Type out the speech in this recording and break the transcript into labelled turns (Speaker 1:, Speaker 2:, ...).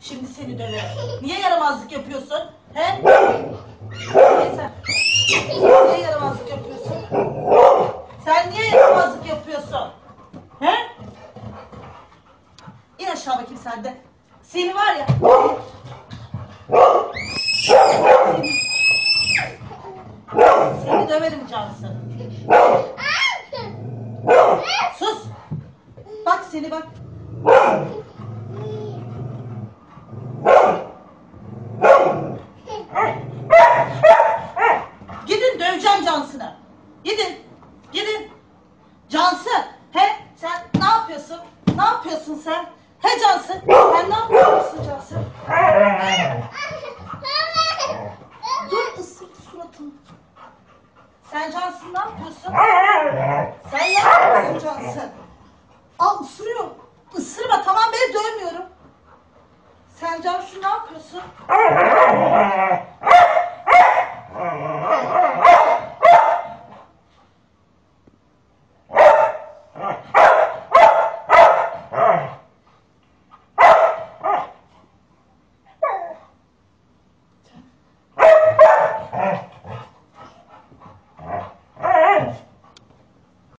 Speaker 1: Şimdi seni döverim. Niye yaramazlık yapıyorsun? He? Niye sen? Niye yaramazlık yapıyorsun? Sen niye yaramazlık yapıyorsun? He? İn aşağı bakayım sen de. Seni var ya. Seni, seni döverim Cansu. Sus. Bak seni bak. Gidin. Gidin. Cansu. He sen ne yapıyorsun? Ne yapıyorsun sen? He Cansu. Sen ne yapıyorsun Cansu? Dur ısırdı suratını. Sen Cansu ne yapıyorsun? Sen ne yapıyorsun Cansu? Al ısırıyor. Isırma tamam ben dövmüyorum. Sen Cansu ne yapıyorsun?